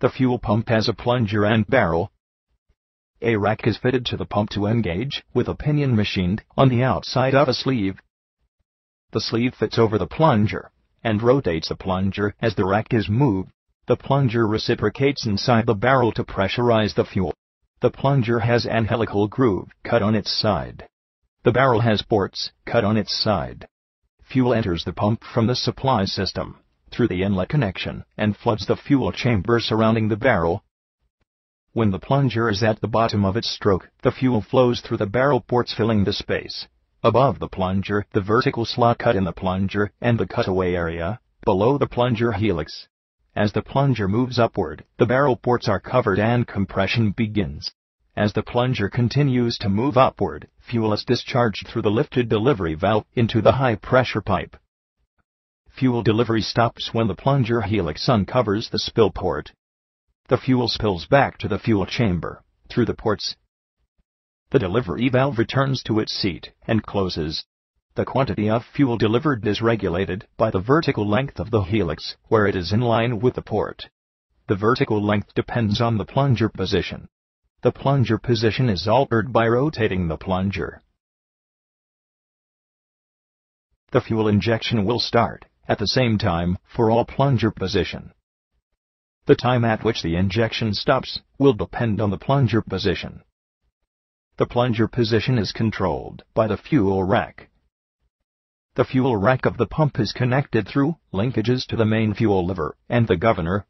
The fuel pump has a plunger and barrel. A rack is fitted to the pump to engage, with a pinion machined on the outside of a sleeve. The sleeve fits over the plunger, and rotates the plunger as the rack is moved. The plunger reciprocates inside the barrel to pressurize the fuel. The plunger has an helical groove cut on its side. The barrel has ports cut on its side. Fuel enters the pump from the supply system through the inlet connection and floods the fuel chamber surrounding the barrel. When the plunger is at the bottom of its stroke, the fuel flows through the barrel ports filling the space. Above the plunger, the vertical slot cut in the plunger and the cutaway area, below the plunger helix. As the plunger moves upward, the barrel ports are covered and compression begins. As the plunger continues to move upward, fuel is discharged through the lifted delivery valve into the high pressure pipe. Fuel delivery stops when the plunger helix uncovers the spill port. The fuel spills back to the fuel chamber, through the ports. The delivery valve returns to its seat and closes. The quantity of fuel delivered is regulated by the vertical length of the helix, where it is in line with the port. The vertical length depends on the plunger position. The plunger position is altered by rotating the plunger. The fuel injection will start at the same time for all plunger position. The time at which the injection stops will depend on the plunger position. The plunger position is controlled by the fuel rack. The fuel rack of the pump is connected through linkages to the main fuel lever and the governor.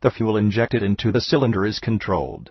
The fuel injected into the cylinder is controlled